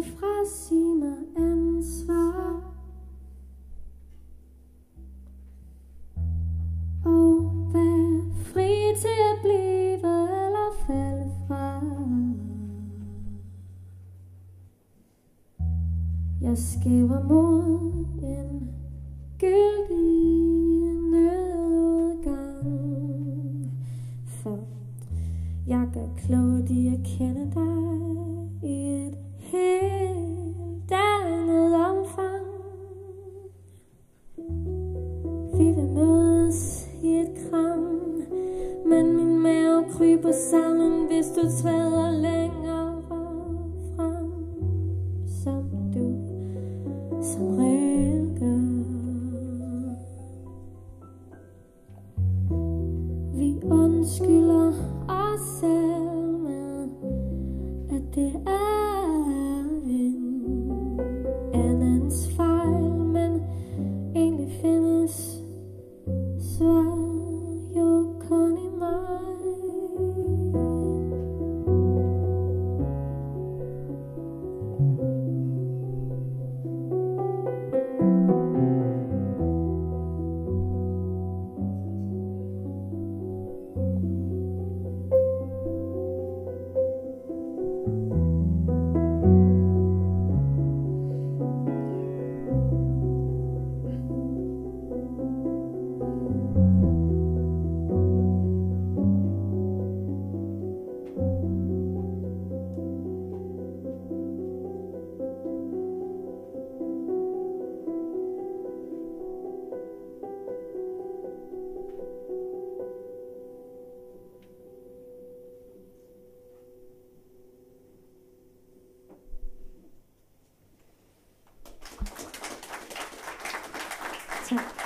jeg frasige mig ansvar? Og være fri til at blive eller falde fra Jeg skæver mod en gyldig nødgang For jeg gør klogt i at kende dig i et here. Gracias.